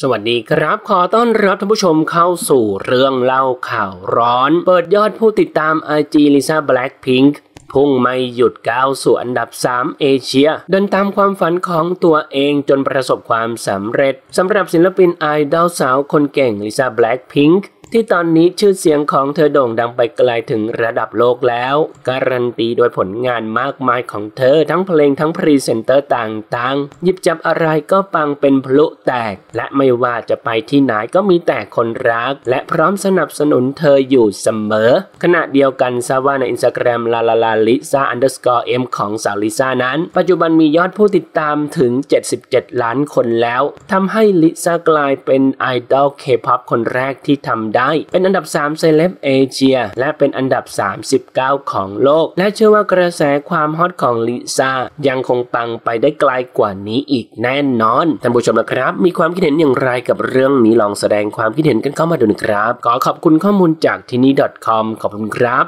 สวัสดีครับ ขอต้อนรับท่านผู้ชมเข้าสู่เรื่องเล่าข่าวร้อน เปิดยอดผู้ติดตาม IG ลิซ่าแบล็คพิงค์พุ่งไม่หยุดก้าวสู่อันดับ 3 เอเชีย เดินตามความฝันของตัวเองจนประสบความสำเร็จสำหรับศิลปินไอดอลสาวคนเก่งลิซ่าแบล็คพิงค์ ที่ตอนนี้ชื่อเสียงของเธอโด่งดังไปไกลถึงระดับโลกแล้ว การันตีโดยผลงานมากมายของเธอทั้งเพลงทั้งพรีเซนเตอร์ต่างๆ หยิบจับอะไรก็ปังเป็นพลุแตก และไม่ว่าจะไปที่ไหนก็มีแต่คนรัก และพร้อมสนับสนุนเธออยู่เสมอ ขณะเดียวกันทราบว่าใน Instagram lalalalisa underscore m ของสาวลิซ่านั้น ปัจจุบันมียอดผู้ติดตามถึง 77 ล้านคนแล้วทำให้ลิซ่ากลายเป็นไอดอลเคป๊อปคนแรกที่ทำได้ เป็นอันดับ 3 เซเลบเอเชีย และเป็นอันดับ 39 ของโลก และเชื่อว่ากระแสความฮอตของลิซ่ายังคงปังไปได้ไกลกว่านี้อีกแน่นอน ท่านผู้ชมนะครับ มีความคิดเห็นอย่างไรกับเรื่องนี้ลองแสดงความคิดเห็นกันเข้ามาดูนะครับ ขอขอบคุณข้อมูลจากที่นี่ .com ขอบคุณครับ